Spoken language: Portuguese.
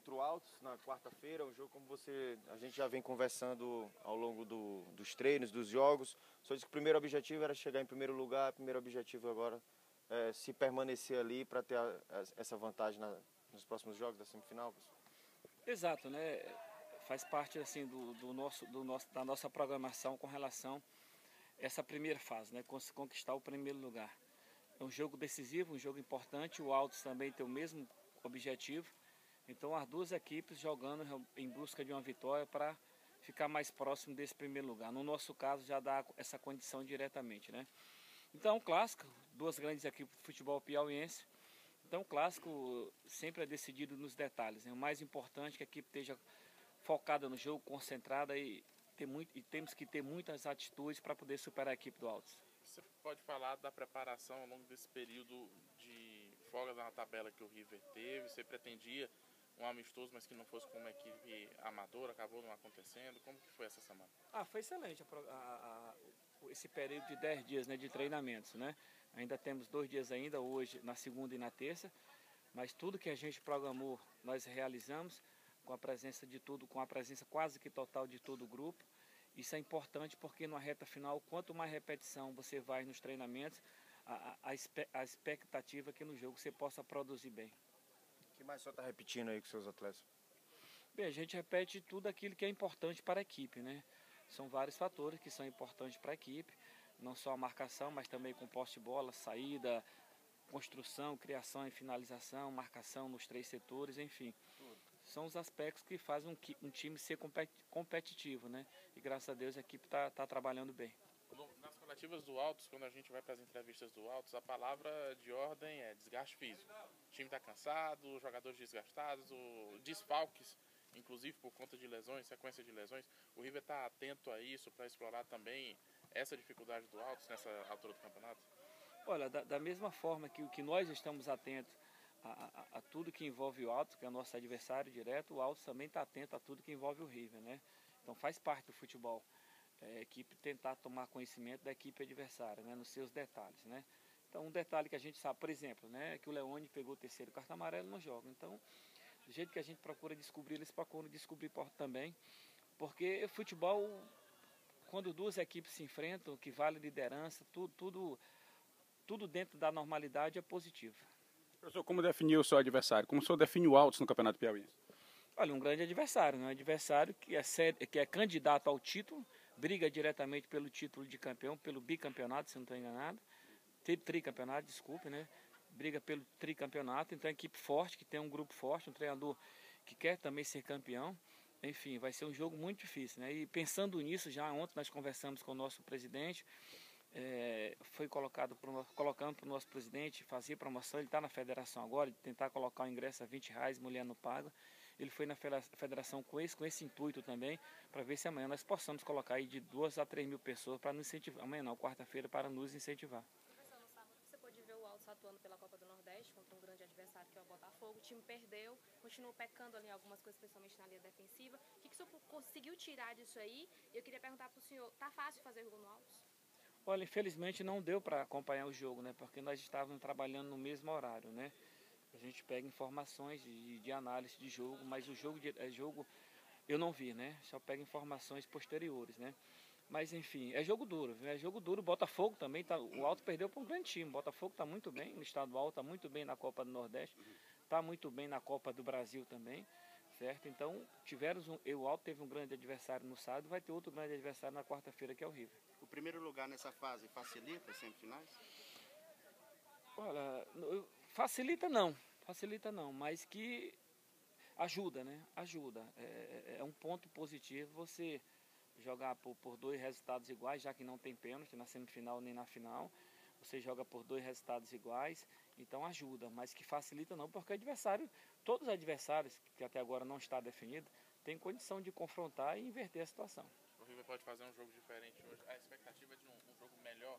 contra o Altos na quarta-feira, um jogo como você, a gente já vem conversando ao longo do, dos treinos, dos jogos. Só disse que o primeiro objetivo era chegar em primeiro lugar, o primeiro objetivo agora é se permanecer ali para ter a, a, essa vantagem na, nos próximos jogos da semifinal. Exato, né? Faz parte assim do, do nosso, do nosso, da nossa programação com relação a essa primeira fase, né? Conquistar o primeiro lugar. É um jogo decisivo, um jogo importante. O Altos também tem o mesmo objetivo. Então as duas equipes jogando em busca de uma vitória para ficar mais próximo desse primeiro lugar. No nosso caso já dá essa condição diretamente, né? Então, clássico, duas grandes equipes de futebol piauiense. Então, clássico sempre é decidido nos detalhes. Né? O mais importante é que a equipe esteja focada no jogo, concentrada e, ter muito, e temos que ter muitas atitudes para poder superar a equipe do Altos. Você pode falar da preparação ao longo desse período de folga na tabela que o River teve? Você pretendia um amistoso, mas que não fosse com uma equipe amadora, acabou não acontecendo. Como que foi essa semana? Ah, foi excelente a, a, a, esse período de 10 dias né, de treinamentos, né? Ainda temos dois dias ainda, hoje, na segunda e na terça, mas tudo que a gente programou, nós realizamos com a presença de tudo, com a presença quase que total de todo o grupo. Isso é importante porque na reta final, quanto mais repetição você vai nos treinamentos, a, a, a expectativa é que no jogo você possa produzir bem que mais só está repetindo aí com seus atletas? Bem, a gente repete tudo aquilo que é importante para a equipe, né? São vários fatores que são importantes para a equipe, não só a marcação, mas também com poste de bola, saída, construção, criação e finalização, marcação nos três setores, enfim. São os aspectos que fazem um, um time ser competitivo, né? E graças a Deus a equipe está tá trabalhando bem. Coletivas do Altos, quando a gente vai para as entrevistas do Altos, a palavra de ordem é desgaste físico. O time está cansado, os jogadores desgastados, o desfalques, inclusive por conta de lesões, sequência de lesões. O River está atento a isso para explorar também essa dificuldade do Altos nessa altura do campeonato? Olha, da, da mesma forma que, que nós estamos atentos a, a, a, tudo que envolve o Altos, que é nosso adversário direto, o Altos também está atento a tudo que envolve o River, né? Então faz parte do futebol é, a equipe tentar tomar conhecimento da equipe adversária, né, nos seus detalhes, né. Então, um detalhe que a gente sabe, por exemplo, né, é que o Leone pegou o terceiro cartão amarelo no jogo. Então, do jeito que a gente procura descobrir, eles procuram descobrir também, porque futebol, quando duas equipes se enfrentam, que vale liderança, tudo, tudo, tudo dentro da normalidade é positivo. Professor, como definiu o seu adversário? Como o senhor define o Altos no Campeonato Piauí? Olha, um grande adversário, né? um adversário que é, que é candidato ao título, briga diretamente pelo título de campeão, pelo bicampeonato, se não estou enganado. Tricampeonato, desculpe, né? Briga pelo tricampeonato, então é uma equipe forte, que tem um grupo forte, um treinador que quer também ser campeão. Enfim, vai ser um jogo muito difícil, né? E pensando nisso, já ontem nós conversamos com o nosso presidente, é, foi colocado pro, colocando para o nosso presidente fazer promoção, ele está na federação agora, tentar colocar o ingresso a 20 reais, mulher não paga ele foi na federação com esse, com esse intuito também, para ver se amanhã nós possamos colocar aí de duas a três mil pessoas para nos incentivar, amanhã não, quarta-feira, para nos incentivar. Professor, no sábado você pôde ver o Altos atuando pela Copa do Nordeste contra um grande adversário que é o Botafogo, o time perdeu, continuou pecando ali em algumas coisas, principalmente na linha defensiva. O que, que o senhor conseguiu tirar disso aí? Eu queria perguntar para o senhor, tá fácil fazer gol no Altos? Olha, infelizmente não deu para acompanhar o jogo, né? Porque nós estávamos trabalhando no mesmo horário, né? A gente pega informações de, de análise de jogo, mas o jogo, de, é jogo eu não vi, né? Só pega informações posteriores, né? Mas enfim, é jogo duro, é jogo duro. Botafogo também tá, o Alto perdeu para um grande time. Botafogo está muito bem no estadual, está muito bem na Copa do Nordeste, está muito bem na Copa do Brasil também, certo? Então tivemos um, o Alto teve um grande adversário no sábado, vai ter outro grande adversário na quarta-feira que é o River. O primeiro lugar nessa fase facilita as semifinais? Olha, eu, Facilita não, facilita não, mas que ajuda, né? Ajuda. É, é, é um ponto positivo você jogar por, por dois resultados iguais, já que não tem pênalti na semifinal nem na final. Você joga por dois resultados iguais, então ajuda, mas que facilita não, porque adversário, todos os adversários, que até agora não está definido, têm condição de confrontar e inverter a situação. O River pode fazer um jogo diferente hoje. A expectativa é de um, um jogo melhor